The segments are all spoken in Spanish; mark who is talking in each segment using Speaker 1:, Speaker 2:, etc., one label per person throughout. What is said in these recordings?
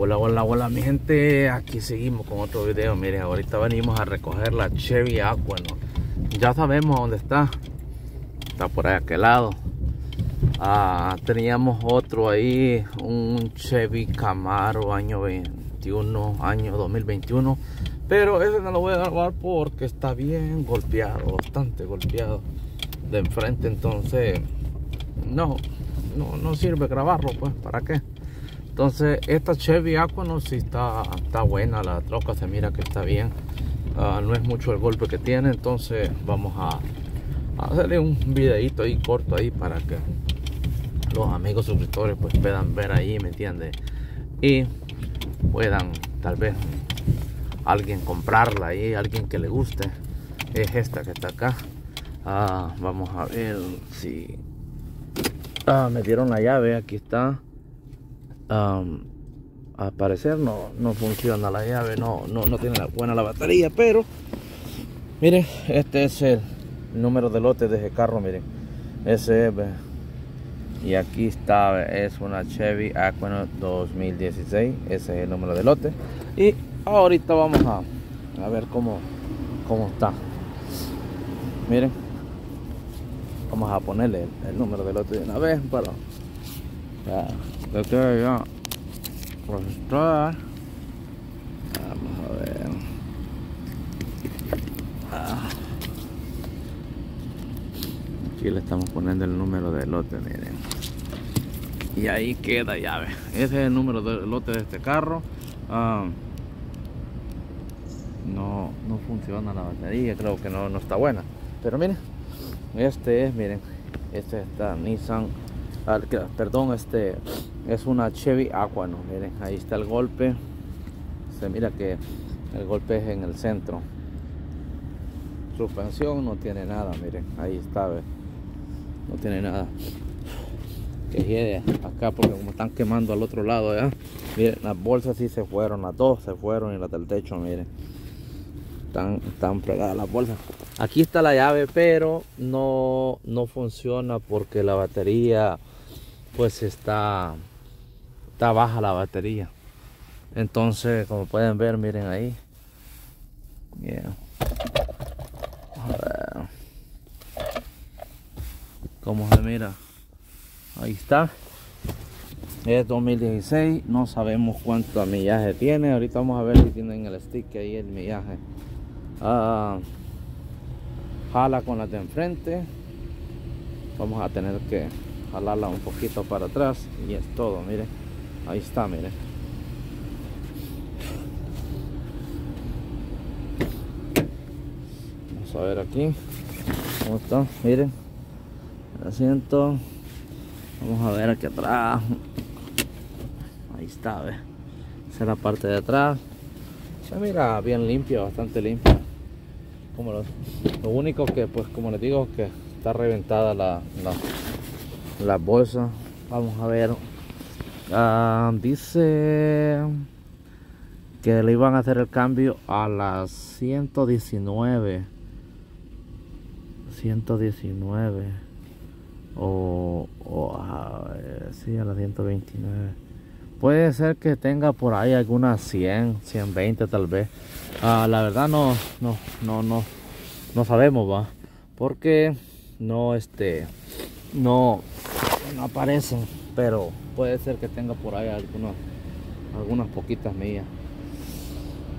Speaker 1: Hola, hola, hola mi gente, aquí seguimos con otro video, miren, ahorita venimos a recoger la Chevy Aquano Ya sabemos dónde está, está por ahí aquel lado. Ah, Teníamos otro ahí, un Chevy Camaro año 21, año 2021 Pero ese no lo voy a grabar porque está bien golpeado, bastante golpeado. De enfrente Entonces, no, no, no sirve grabarlo pues, ¿para qué? Entonces, esta Chevy Aquano sí está, está buena, la troca se mira que está bien. Ah, no es mucho el golpe que tiene, entonces vamos a, hacerle un videito ahí corto ahí para que los amigos suscriptores pues puedan ver ahí, ¿me entiende? Y puedan tal vez alguien comprarla ahí, alguien que le guste. Es esta que está acá. Ah, vamos a ver si... Ah, me dieron la llave, aquí está um, al parecer no, no funciona la llave, no, no, no tiene la, buena la batería, pero miren, este es el número de lote de ese carro, miren, ese y aquí está, es una Chevy Aquano 2016, ese es el número de lote. Y ahorita vamos a, a ver cómo, cómo está, miren, vamos a ponerle el, número de lote de una vez para ya, mostrar vamos a ver. Ah. aquí le estamos poniendo el número de lote miren. Y ahí queda llave ese es el número de lote de este carro. Ah, no, no funciona la batería creo que no, no está buena. Pero miren este es miren este está Nissan perdón, este es una Chevy Aquano. Miren, ahí está el golpe. Se mira que el golpe es en el centro. Suspensión no tiene nada, miren, ahí está, no tiene nada. Que llegue acá porque como están quemando al otro lado, ¿ya? Miren, las bolsas sí se fueron, las dos se fueron y las del techo, miren. Están, están fregadas las bolsas. Aquí está la llave, pero no, no funciona porque la batería pues está, está baja la batería. Entonces, como pueden ver, miren ahí. Ver. Como se mira. Ahí está. Es 2016. No sabemos cuánto millaje tiene. Ahorita vamos a ver si tienen el stick ahí el millaje. Ah, jala con la de enfrente. Vamos a tener que jalarla un poquito para atrás y es todo mire. Ahí está mire. Vamos a ver aquí. Cómo está miren. El asiento. Vamos a ver aquí atrás. Ahí está ve. Esa es la parte de atrás. Se mira bien limpio bastante limpio. Como lo, lo único que pues como les digo que está reventada la la bolsa vamos a ver. Ah, dice que le iban a hacer el cambio a las 119 119 o, o a, sí, a las 129 puede ser que tenga por ahí algunas 100 120 tal vez. Ah, la verdad no no no no no sabemos va porque no este no no aparecen. Pero puede ser que tenga por ahí algunas algunas poquitas millas.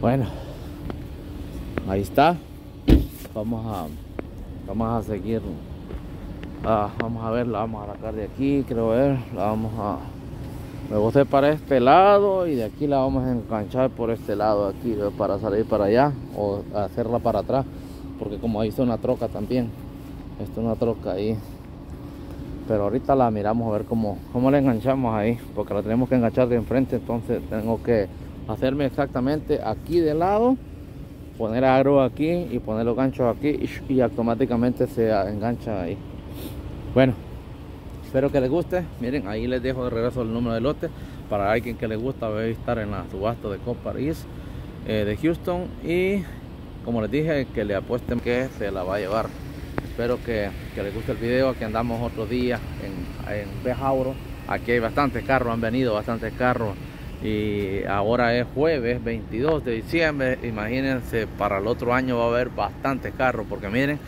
Speaker 1: Bueno ahí está. Vamos a vamos a seguir. Ah, vamos a ver la vamos a sacar de aquí creo ver la vamos a me gusta para este lado y de aquí la vamos a enganchar por este lado aquí para salir para allá o hacerla para atrás porque como ahí está una troca también está una troca ahí pero ahorita la miramos a ver cómo, cómo la enganchamos ahí porque la tenemos que enganchar de enfrente entonces tengo que hacerme exactamente aquí de lado poner agro aquí y poner los ganchos aquí y, automáticamente se engancha ahí. Bueno espero que les guste. Miren ahí les dejo de regreso el número de lote para alguien que le gusta estar en la subasta de Copa Paris eh, de Houston y como les dije que le apuesten que se la va a llevar espero que, les guste el video. Aquí andamos otro día en, en Bejauro. Aquí hay bastantes carros han venido bastantes carros. Y ahora es jueves 22 de diciembre. Imagínense para el otro año va a haber bastantes carros porque miren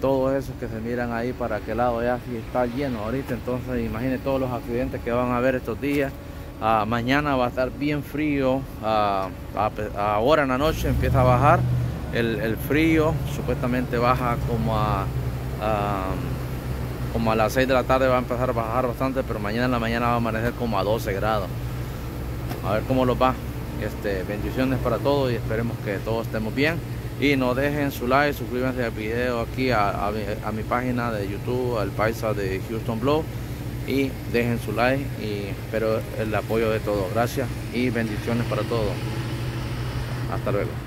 Speaker 1: todos esos que se miran ahí para aquel lado ya sí está lleno ahorita. Entonces imaginen todos los accidentes que van a haber estos días. Ah, mañana va a estar bien frío. Ah, ahora en la noche empieza a bajar el, frío supuestamente baja como a, como a las 6 de la tarde va a empezar a bajar bastante pero mañana en la mañana va a amanecer como a 12 grados a ver cómo los va. Este, bendiciones para todos y esperemos que todos estemos bien. Y no dejen su like, suscríbanse al video aquí a, mi, página de YouTube, al paisa de Houston Blow. Y dejen su like y espero el apoyo de todos. Gracias y bendiciones para todos. Hasta luego.